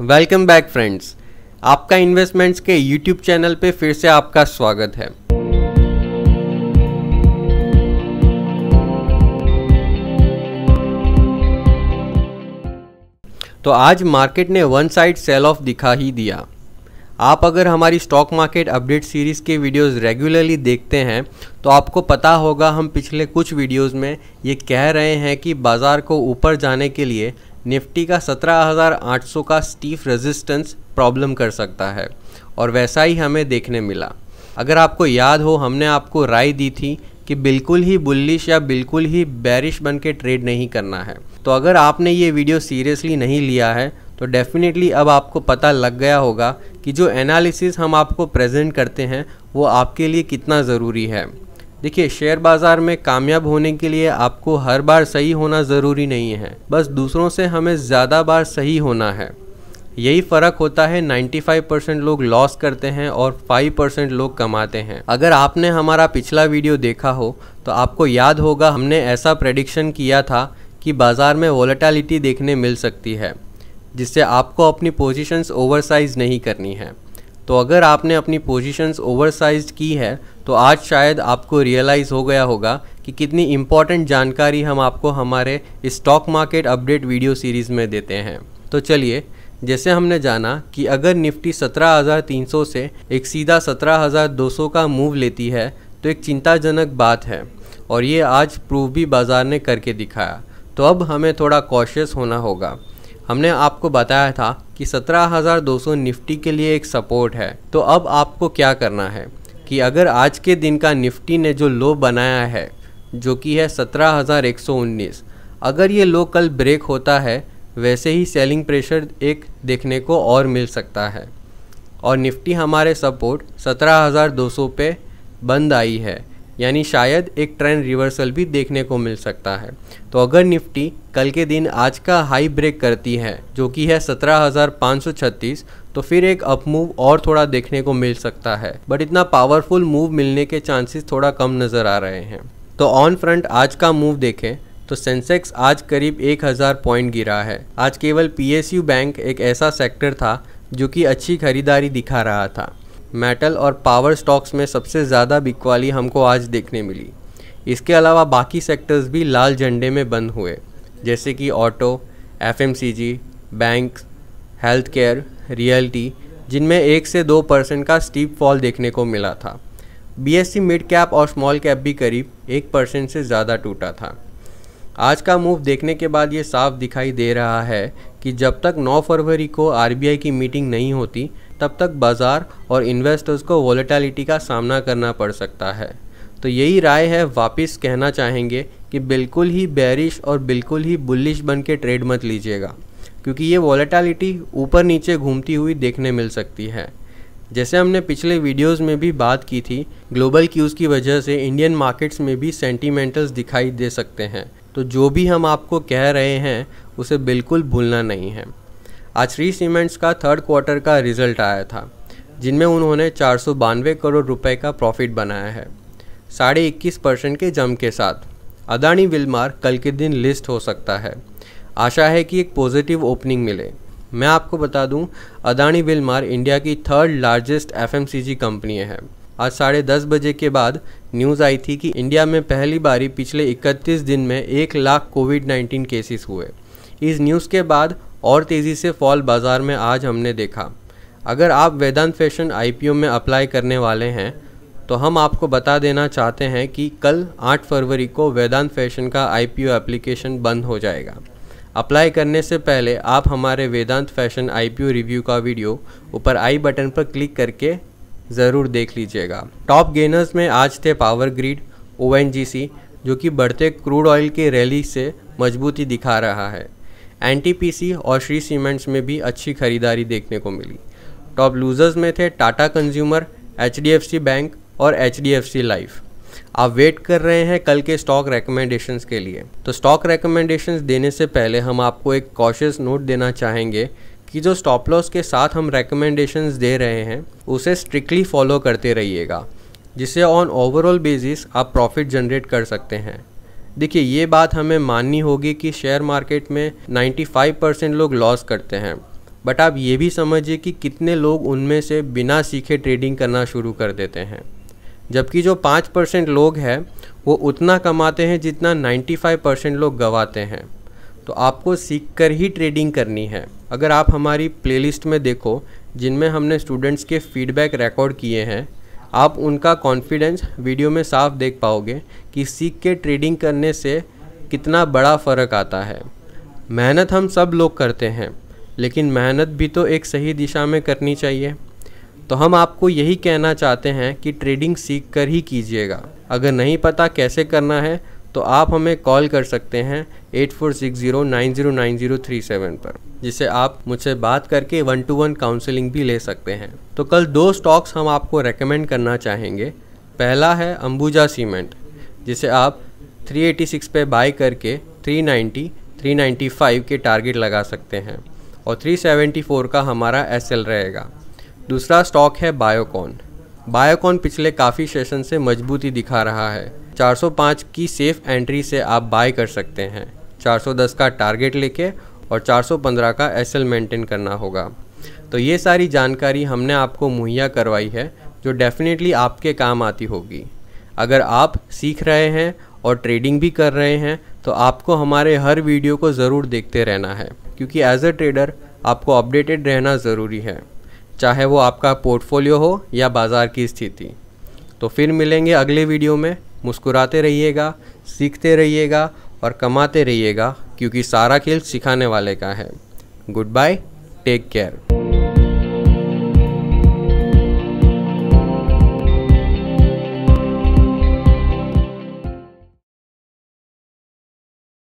Welcome back friends आपका investments के YouTube channel पे फिर से आपका स्वागत है। तो आज मार्केट ने वन साइड सेल ऑफ़ दिखा ही दिया। आप अगर हमारी स्टॉक मार्केट अपडेट सीरीज़ के वीडियोस रेगुलरली देखते हैं तो आपको पता होगा हम पिछले कुछ वीडियोस में ये कह रहे हैं कि बाज़ार को ऊपर जाने के लिए निफ्टी का 17,800 का स्टीफ रेजिस्टेंस प्रॉब्लम कर सकता है और वैसा ही हमें देखने मिला। अगर आपको याद हो हमने आपको राय दी थी कि बिल्कुल ही बुल्लिश या बिल्कुल ही बैरिश बन के ट्रेड नहीं करना है। तो अगर आपने ये वीडियो सीरियसली नहीं लिया है तो डेफिनेटली अब आपको पता लग गया होगा कि जो एनालिसिस हम आपको प्रेजेंट करते हैं वो आपके लिए कितना ज़रूरी है। देखिए, शेयर बाज़ार में कामयाब होने के लिए आपको हर बार सही होना ज़रूरी नहीं है। बस दूसरों से हमें ज़्यादा बार सही होना है। यही फ़र्क होता है 95 परसेंट लोग लॉस करते हैं और 5 परसेंट लोग कमाते हैं। अगर आपने हमारा पिछला वीडियो देखा हो तो आपको याद होगा, हमने ऐसा प्रेडिक्शन किया था कि बाज़ार में वॉलेटालिटी देखने मिल सकती है, जिससे आपको अपनी पोजीशंस ओवरसाइज नहीं करनी है। तो अगर आपने अपनी पोजीशंस ओवरसाइज की है तो आज शायद आपको रियलाइज़ हो गया होगा कि कितनी इंपॉर्टेंट जानकारी हम आपको हमारे stock market update video series में देते हैं। तो चलिए जैसे हमने जाना कि अगर निफ्टी 17,300 से एक सीधा 17,200 का मूव लेती है तो एक चिंताजनक बात है और ये आज प्रूव भी बाज़ार ने करके दिखाया। तो अब हमें थोड़ा कॉशियस होना होगा। हमने आपको बताया था कि 17,200 निफ्टी के लिए एक सपोर्ट है। तो अब आपको क्या करना है कि अगर आज के दिन का निफ्टी ने जो लो बनाया है जो कि है 17,119 अगर ये लो कल ब्रेक होता है वैसे ही सेलिंग प्रेशर एक देखने को और मिल सकता है। और निफ्टी हमारे सपोर्ट 17,200 पे बंद आई है। यानी शायद एक ट्रेंड रिवर्सल भी देखने को मिल सकता है। तो अगर निफ्टी कल के दिन आज का हाई ब्रेक करती है जो कि है 17,536 तो फिर एक अप मूव और थोड़ा देखने को मिल सकता है। बट इतना पावरफुल मूव मिलने के चांसेस थोड़ा कम नज़र आ रहे हैं। तो ऑन फ्रंट आज का मूव देखें तो सेंसेक्स आज करीब 1000 पॉइंट गिरा है। आज केवल पीएसयू बैंक एक ऐसा सेक्टर था जो कि अच्छी खरीदारी दिखा रहा था। मेटल और पावर स्टॉक्स में सबसे ज़्यादा बिकवाली हमको आज देखने मिली। इसके अलावा बाकी सेक्टर्स भी लाल झंडे में बंद हुए, जैसे कि auto FMCG bank health care realty जिनमें एक से दो परसेंट का स्टीप फॉल देखने को मिला था। बीएससी मिड कैप और स्मॉल कैप भी करीब एक परसेंट से ज़्यादा टूटा था। आज का मूव देखने के बाद ये साफ़ दिखाई दे रहा है कि जब तक 9 फरवरी को आरबीआई की मीटिंग नहीं होती तब तक बाज़ार और इन्वेस्टर्स को वॉलेटिलिटी का सामना करना पड़ सकता है। तो यही राय है, वापस कहना चाहेंगे कि बिल्कुल ही बैरिश और बिल्कुल ही बुलिश बन के ट्रेड मत लीजिएगा, क्योंकि ये वॉलेटिलिटी ऊपर नीचे घूमती हुई देखने मिल सकती है। जैसे हमने पिछले वीडियोस में भी बात की थी ग्लोबल क्यूज़ की वजह से इंडियन मार्केट्स में भी सेंटीमेंटल्स दिखाई दे सकते हैं। तो जो भी हम आपको कह रहे हैं, उसे बिल्कुल भूलना नहीं है। आज श्री सीमेंट्स का थर्ड क्वार्टर का रिज़ल्ट आया था, जिनमें उन्होंने चार सौ बानवे करोड़ रुपए का प्रॉफिट बनाया है, साढ़े इक्कीस परसेंट के जम के साथ। अदानी विलमार कल के दिन लिस्ट हो सकता है। आशा है कि एक पॉजिटिव ओपनिंग मिले। मैं आपको बता दूँ, अदानी विलमार इंडिया की थर्ड लार्जेस्ट एफएमसीजी कंपनी है। आज साढ़े दस बजे के बाद न्यूज़ आई थी कि इंडिया में पहली बारी पिछले 31 दिन में एक लाख कोविड 19 केसेस हुए। इस न्यूज़ के बाद और तेज़ी से फॉल बाज़ार में आज हमने देखा। अगर आप वेदांत फ़ैशन आईपीओ में अप्लाई करने वाले हैं तो हम आपको बता देना चाहते हैं कि कल 8 फरवरी को वेदांत फ़ैशन का आईपीओ एप्लीकेशन बंद हो जाएगा। अप्लाई करने से पहले आप हमारे वेदांत फ़ैशन आईपीओ रिव्यू का वीडियो ऊपर आई बटन पर क्लिक करके ज़रूर देख लीजिएगा। टॉप गेनर्स में आज थे पावर ग्रिड ओएनजीसी जो कि बढ़ते क्रूड ऑयल के रैली से मजबूती दिखा रहा है। एनटीपीसी और श्री सीमेंट्स में भी अच्छी खरीदारी देखने को मिली। टॉप लूजर्स में थे टाटा कंज्यूमर एचडीएफसी बैंक और एचडीएफसी लाइफ आप वेट कर रहे हैं कल के स्टॉक रिकमेंडेशंस के लिए। तो स्टॉक रिकमेंडेशंस देने से पहले हम आपको एक कॉशियस नोट देना चाहेंगे कि जो स्टॉप लॉस के साथ हम रिकमेंडेशंस दे रहे हैं, उसे स्ट्रिक्टली फॉलो करते रहिएगा, जिससे ऑन ओवरऑल बेसिस आप प्रॉफिट जनरेट कर सकते हैं। देखिए, ये बात हमें माननी होगी कि शेयर मार्केट में 95 परसेंट लोग लॉस करते हैं। बट आप ये भी समझिए कि कितने लोग उनमें से बिना सीखे ट्रेडिंग करना शुरू कर देते हैं। जबकि जो पाँच परसेंट लोग हैं, वो उतना कमाते हैं जितना नाइन्टी फाइव परसेंट लोग गवाते हैं। तो आपको सीख कर ही ट्रेडिंग करनी है। अगर आप हमारी प्लेलिस्ट में देखो, जिनमें हमने स्टूडेंट्स के फीडबैक रिकॉर्ड किए हैं आप उनका कॉन्फिडेंस वीडियो में साफ़ देख पाओगे कि सीख के ट्रेडिंग करने से कितना बड़ा फ़र्क आता है। मेहनत हम सब लोग करते हैं, लेकिन मेहनत भी तो एक सही दिशा में करनी चाहिए। तो हम आपको यही कहना चाहते हैं कि ट्रेडिंग सीख कर ही कीजिएगा। अगर नहीं पता कैसे करना है तो आप हमें कॉल कर सकते हैं eight four six zero nine zero nine zero three seven पर जिसे आप मुझसे बात करके वन टू वन काउंसलिंग भी ले सकते हैं। तो कल दो स्टॉक्स हम आपको रेकमेंड करना चाहेंगे। पहला है अंबुजा सीमेंट जिसे आप 386 पे बाय करके 390, 395 के टारगेट लगा सकते हैं और 374 का हमारा एसएल रहेगा। दूसरा स्टॉक है बायोकॉन बायोकॉन पिछले काफ़ी सेशन से मजबूती दिखा रहा है। 405 की सेफ़ एंट्री से आप बाय कर सकते हैं। 410 का टारगेट लेके और 415 का एसएल मेंटेन करना होगा। तो ये सारी जानकारी हमने आपको मुहैया करवाई है, जो डेफिनेटली आपके काम आती होगी। अगर आप सीख रहे हैं और ट्रेडिंग भी कर रहे हैं तो आपको हमारे हर वीडियो को ज़रूर देखते रहना है, क्योंकि एज अ ट्रेडर आपको अपडेटेड रहना ज़रूरी है। चाहे वो आपका पोर्टफोलियो हो या बाज़ार की स्थिति। तो फिर मिलेंगे अगले वीडियो में। मुस्कुराते रहिएगा, सीखते रहिएगा और कमाते रहिएगा, क्योंकि सारा खेल सिखाने वाले का है। Good bye take care